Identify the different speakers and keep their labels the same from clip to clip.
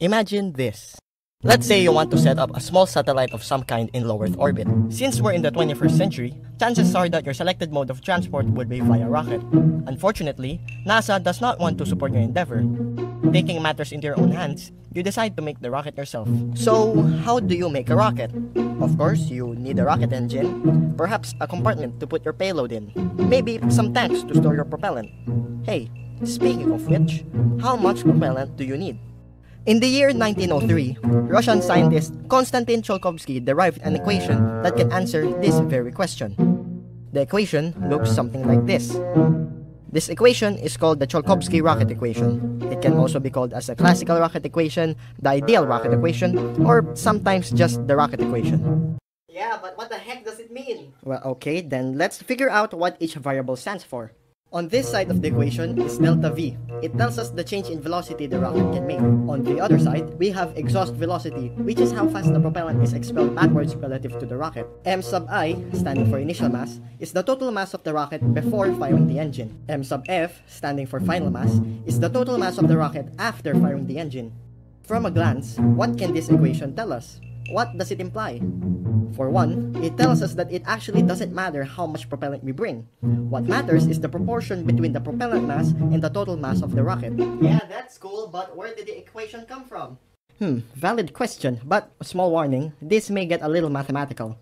Speaker 1: Imagine this. Mm-hmm. Let's say you want to set up a small satellite of some kind in low Earth orbit. Since we're in the 21st century, chances are that your selected mode of transport would be via rocket. Unfortunately, NASA does not want to support your endeavor. Taking matters into your own hands, you decide to make the rocket yourself. So, how do you make a rocket? Of course, you need a rocket engine, perhaps a compartment to put your payload in, maybe some tanks to store your propellant. Hey, speaking of which, how much propellant do you need? In the year 1903, Russian scientist Konstantin Tsiolkovsky derived an equation that can answer this very question. The equation looks something like this. This equation is called the Tsiolkovsky rocket equation. It can also be called as a classical rocket equation, the ideal rocket equation, or sometimes just the rocket equation.
Speaker 2: Yeah, but what the heck does it mean?
Speaker 1: Well, okay, then let's figure out what each variable stands for. On this side of the equation is delta V. It tells us the change in velocity the rocket can make. On the other side, we have exhaust velocity, which is how fast the propellant is expelled backwards relative to the rocket. M sub I, standing for initial mass, is the total mass of the rocket before firing the engine. M sub F, standing for final mass, is the total mass of the rocket after firing the engine. From a glance, what can this equation tell us? What does it imply? For one, it tells us that it actually doesn't matter how much propellant we bring. What matters is the proportion between the propellant mass and the total mass of the rocket.
Speaker 2: Yeah, that's cool, but where did the equation come from?
Speaker 1: Hmm, valid question, but small warning, this may get a little mathematical.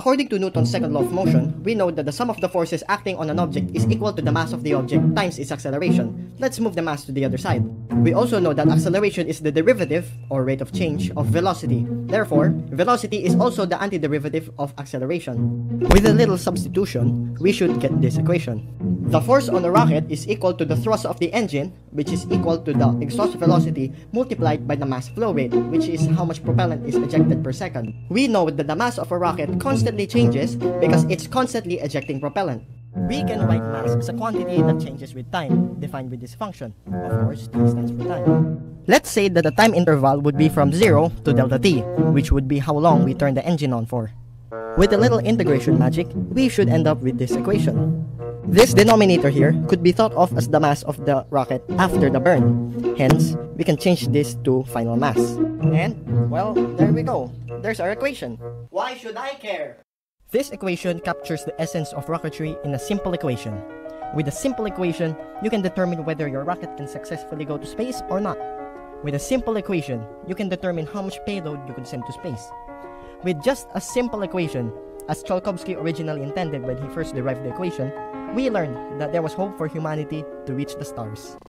Speaker 1: According to Newton's second law of motion, we know that the sum of the forces acting on an object is equal to the mass of the object times its acceleration. Let's move the mass to the other side. We also know that acceleration is the derivative, or rate of change, of velocity. Therefore, velocity is also the antiderivative of acceleration. With a little substitution, we should get this equation. The force on a rocket is equal to the thrust of the engine, which is equal to the exhaust velocity multiplied by the mass flow rate, which is how much propellant is ejected per second. We know that the mass of a rocket constantly changes because it's constantly ejecting propellant. We can write mass as a quantity that changes with time, defined with this function. Of course, t stands for time. Let's say that the time interval would be from 0 to delta t, which would be how long we turn the engine on for. With a little integration magic, we should end up with this equation. This denominator here could be thought of as the mass of the rocket after the burn. Hence, we can change this to final mass. And, well, there we go. There's our equation.
Speaker 2: Why should I care?
Speaker 1: This equation captures the essence of rocketry in a simple equation. With a simple equation, you can determine whether your rocket can successfully go to space or not. With a simple equation, you can determine how much payload you can send to space. With just a simple equation, as Tsiolkovsky originally intended when he first derived the equation, we learned that there was hope for humanity to reach the stars.